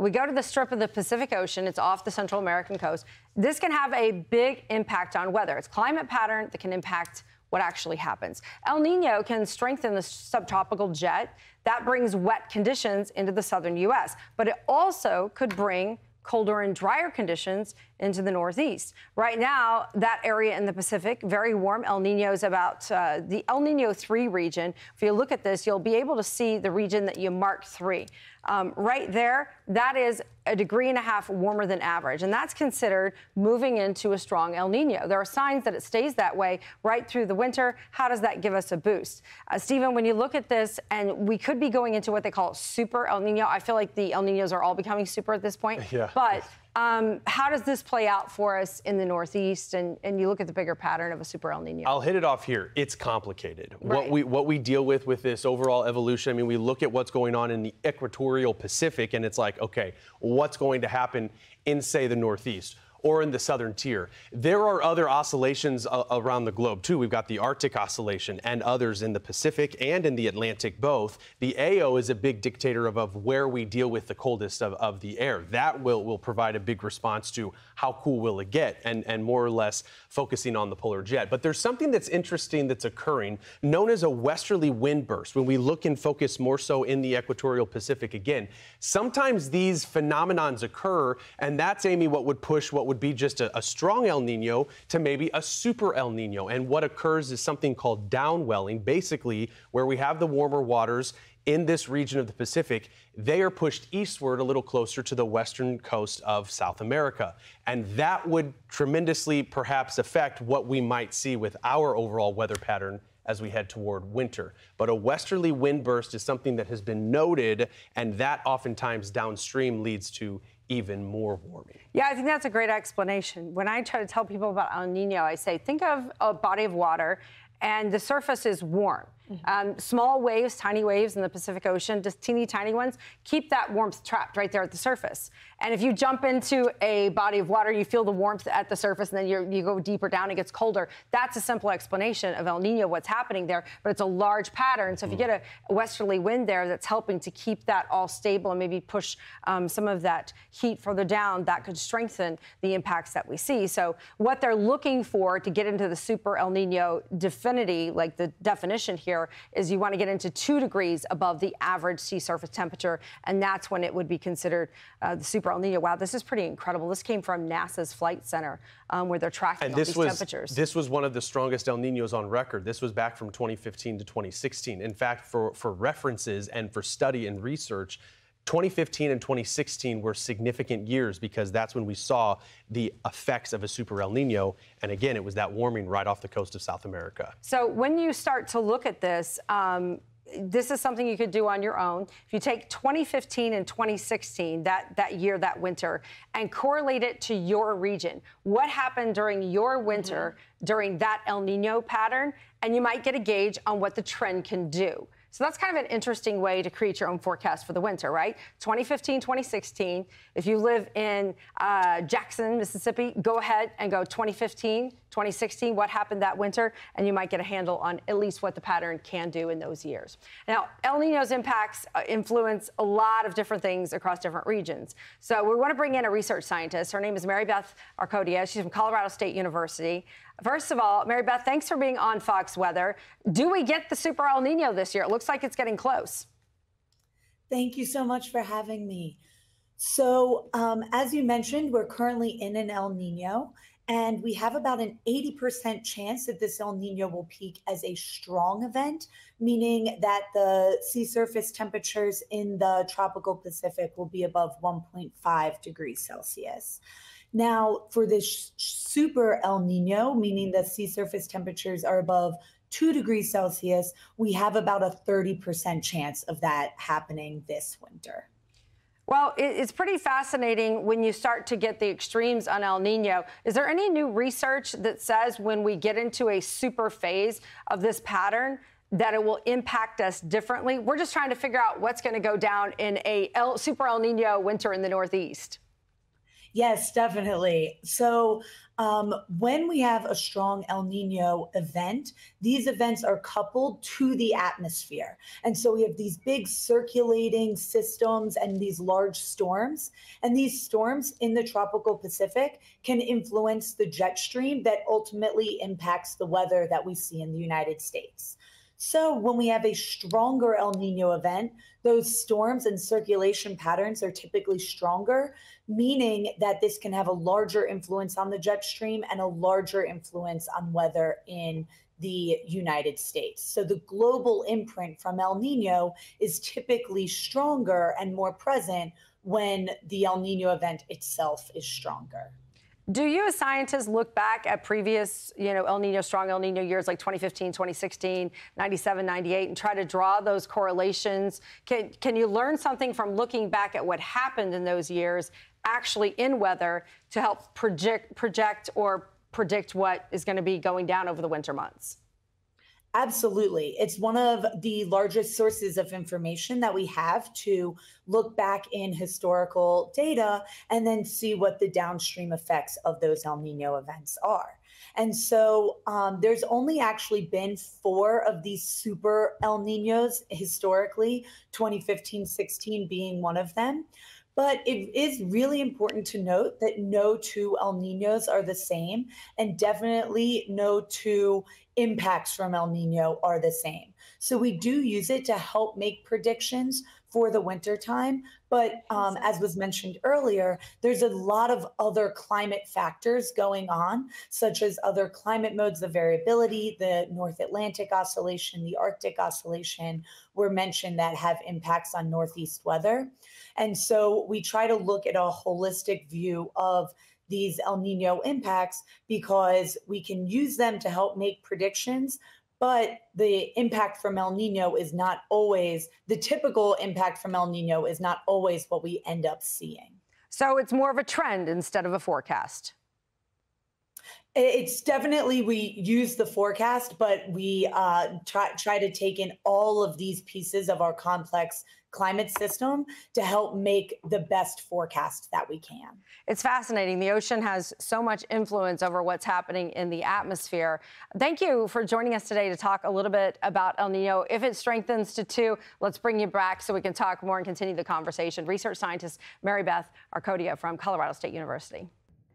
We go to the strip of the Pacific Ocean, it's off the Central American coast. This can have a big impact on weather. It's climate pattern that can impact what actually happens. El Nino can strengthen the subtropical jet. That brings wet conditions into the southern U.S., but it also could bring colder and drier conditions into the northeast. Right now, that area in the Pacific, very warm. El Nino is about uh, the El Nino 3 region. If you look at this, you'll be able to see the region that you marked 3. Um, right there, that is a degree and a half warmer than average, and that's considered moving into a strong El Nino. There are signs that it stays that way right through the winter. How does that give us a boost? Uh, Stephen, when you look at this, and we could be going into what they call super El Nino, I feel like the El Ninos are all becoming super at this point. Yeah. But um, how does this play out for us in the Northeast? And, and you look at the bigger pattern of a super El Nino. I'll hit it off here. It's complicated. Right. What we what we deal with with this overall evolution. I mean, we look at what's going on in the equatorial Pacific, and it's like, okay, what's going to happen in say the Northeast? Or in the southern tier. There are other oscillations uh, around the globe too. We've got the Arctic oscillation and others in the Pacific and in the Atlantic both. The AO is a big dictator of, of where we deal with the coldest of, of the air. That will, will provide a big response to how cool will it get and, and more or less focusing on the polar jet. But there's something that's interesting that's occurring known as a westerly wind burst. When we look and focus more so in the equatorial Pacific again, sometimes these phenomenons occur and that's, Amy, what would push what would be just a, a, strong El Nino to maybe a super El Nino. And what occurs is something called downwelling, basically, where we have the warmer waters in this region of the Pacific, they are pushed eastward a little closer to the western coast of South America. And that would tremendously perhaps affect what we might see with our overall weather pattern as we head toward winter. But a westerly wind burst is something that has been noted, and that oftentimes downstream leads to even more warming. Yeah, I think that's a great explanation. When I try to tell people about El Nino, I say, think of a body of water and the surface is warm. Um, small waves, tiny waves in the Pacific Ocean, just teeny tiny ones, keep that warmth trapped right there at the surface. And if you jump into a body of water, you feel the warmth at the surface, and then you go deeper down, it gets colder. That's a simple explanation of El Nino, what's happening there, but it's a large pattern. So if you mm. get a westerly wind there that's helping to keep that all stable and maybe push um, some of that heat further down, that could strengthen the impacts that we see. So what they're looking for to get into the super El Nino definity, like the definition here, is you want to get into two degrees above the average sea surface temperature, and that's when it would be considered uh, the super El Nino. Wow, this is pretty incredible. This came from NASA's Flight Center, um, where they're tracking and this these was, temperatures. This was one of the strongest El Ninos on record. This was back from 2015 to 2016. In fact, for, for references and for study and research, 2015 and 2016 were significant years because that's when we saw the effects of a super El Nino. And again, it was that warming right off the coast of South America. So when you start to look at this, um, this is something you could do on your own. If you take 2015 and 2016, that, that year, that winter, and correlate it to your region, what happened during your winter mm-hmm. during that El Nino pattern, and you might get a gauge on what the trend can do. So that's kind of an interesting way to create your own forecast for the winter, right? 2015, 2016. If you live in uh, Jackson, Mississippi, go ahead and go 2015, 2016, what happened that winter, and you might get a handle on at least what the pattern can do in those years. Now, El Nino's impacts uh, influence a lot of different things across different regions. So we want to bring in a research scientist. Her name is Marybeth Arcodia. She's from Colorado State University. First of all, Marybeth, thanks for being on Fox Weather. Do we get the Super El Nino this year? It looks like it's getting close. Thank you so much for having me. So, um, as you mentioned, we're currently in an El Nino, and we have about an 80% chance that this El Nino will peak as a strong event, meaning that the sea surface temperatures in the tropical Pacific will be above 1.5 degrees Celsius. Now, for this super El Nino, meaning the sea surface temperatures are above 2 degrees Celsius, we have about a 30% chance of that happening this winter. Well, it's pretty fascinating when you start to get the extremes on El Nino. Is there any new research that says when we get into a super phase of this pattern, that it will impact us differently? We're just trying to figure out what's going to go down in a El, super El Nino winter in the Northeast. Yes, definitely. So, um, when we have a strong El Nino event, these events are coupled to the atmosphere. And so we have these big circulating systems and these large storms. And these storms in the tropical Pacific can influence the jet stream that ultimately impacts the weather that we see in the United States. So, when we have a stronger El Nino event, those storms and circulation patterns are typically stronger, meaning that this can have a larger influence on the jet stream and a larger influence on weather in the United States. So, the global imprint from El Nino is typically stronger and more present when the El Nino event itself is stronger. Do you as scientists look back at previous, you know, El Nino, strong El Nino years like 2015, 2016, 97, 98 and try to draw those correlations? Can, can you learn something from looking back at what happened in those years actually in weather to help project, project or predict what is going to be going down over the winter months? Absolutely. It's one of the largest sources of information that we have to look back in historical data and then see what the downstream effects of those El Nino events are. And so um, there's only actually been four of these super El Ninos historically, 2015 16 being one of them. But it is really important to note that no two El Ninos are the same, and definitely no two impacts from El Nino are the same. So we do use it to help make predictions for the wintertime. But um, as was mentioned earlier, there's a lot of other climate factors going on, such as other climate modes of variability, the North Atlantic oscillation, the Arctic oscillation were mentioned that have impacts on Northeast weather. And so we try to look at a holistic view of these El Nino impacts because we can use them to help make predictions. But the impact from El Nino is not always the typical impact from El Nino is not always what we end up seeing. So it's more of a trend instead of a forecast. It's definitely we use the forecast, but we uh, try try to take in all of these pieces of our complex climate system to help make the best forecast that we can. It's fascinating. The ocean has so much influence over what's happening in the atmosphere. Thank you for joining us today to talk a little bit about El Nino. If it strengthens to two, let's bring you back so we can talk more and continue the conversation. Research scientist Marybeth Arcodia from Colorado State University.